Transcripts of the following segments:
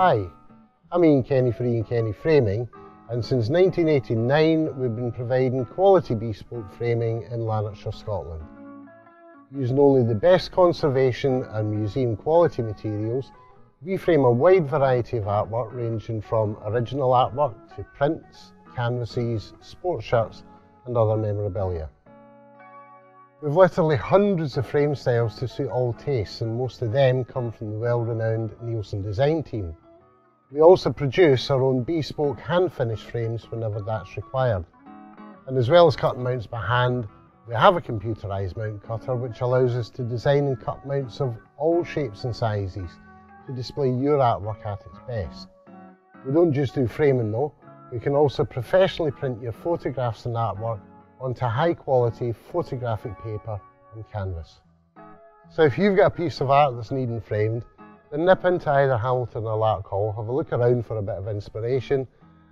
Hi, I'm Ian Kenny for Ian Kenny Framing, and since 1989 we've been providing quality bespoke framing in Lanarkshire, Scotland. Using only the best conservation and museum quality materials, we frame a wide variety of artwork ranging from original artwork to prints, canvases, sports shirts and other memorabilia. We've literally hundreds of frame styles to suit all tastes and most of them come from the well-renowned Nielsen design team. We also produce our own bespoke hand-finished frames whenever that's required. And as well as cutting mounts by hand, we have a computerised mount cutter which allows us to design and cut mounts of all shapes and sizes to display your artwork at its best. We don't just do framing though, we can also professionally print your photographs and artwork onto high quality photographic paper and canvas. So if you've got a piece of art that's needing framed, then nip into either Hamilton or Larkhall, have a look around for a bit of inspiration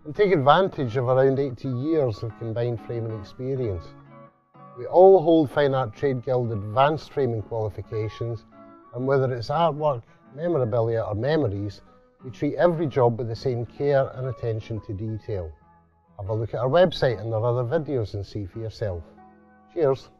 and take advantage of around 80 years of combined framing experience. We all hold Fine Art Trade Guild advanced framing qualifications and whether it's artwork, memorabilia or memories, we treat every job with the same care and attention to detail. Have a look at our website and our other videos and see for yourself. Cheers!